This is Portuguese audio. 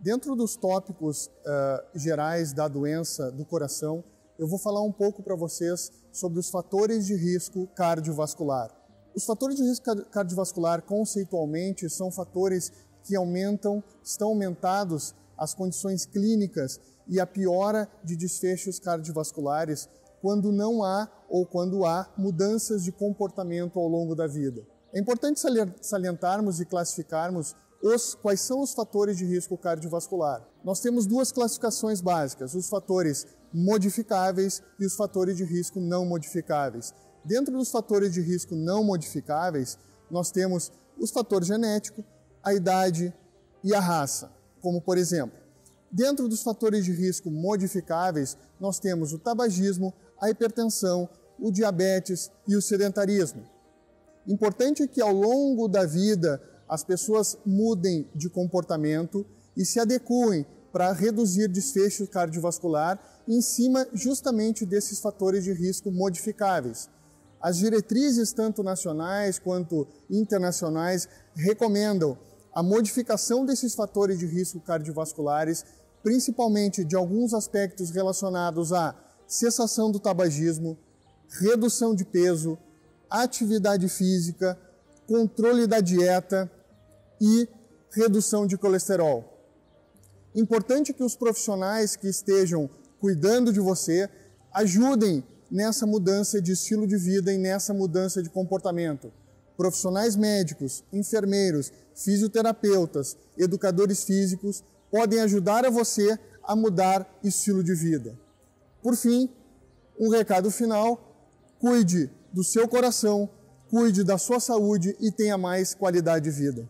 Dentro dos tópicos uh, gerais da doença do coração, eu vou falar um pouco para vocês sobre os fatores de risco cardiovascular. Os fatores de risco cardiovascular, conceitualmente, são fatores que aumentam, estão aumentados as condições clínicas e a piora de desfechos cardiovasculares quando não há ou quando há mudanças de comportamento ao longo da vida. É importante salientarmos e classificarmos os, quais são os fatores de risco cardiovascular. Nós temos duas classificações básicas: os fatores modificáveis e os fatores de risco não modificáveis. Dentro dos fatores de risco não modificáveis, nós temos os fatores genéticos, a idade e a raça, como por exemplo, dentro dos fatores de risco modificáveis, nós temos o tabagismo, a hipertensão, o diabetes e o sedentarismo. Importante que ao longo da vida as pessoas mudem de comportamento e se adequem para reduzir desfecho cardiovascular em cima justamente desses fatores de risco modificáveis. As diretrizes, tanto nacionais quanto internacionais, recomendam a modificação desses fatores de risco cardiovasculares, principalmente de alguns aspectos relacionados à cessação do tabagismo, redução de peso, atividade física, controle da dieta e redução de colesterol. Importante que os profissionais que estejam cuidando de você ajudem nessa mudança de estilo de vida e nessa mudança de comportamento. Profissionais médicos, enfermeiros, fisioterapeutas, educadores físicos podem ajudar a você a mudar estilo de vida. Por fim, um recado final: cuide do seu coração, cuide da sua saúde e tenha mais qualidade de vida.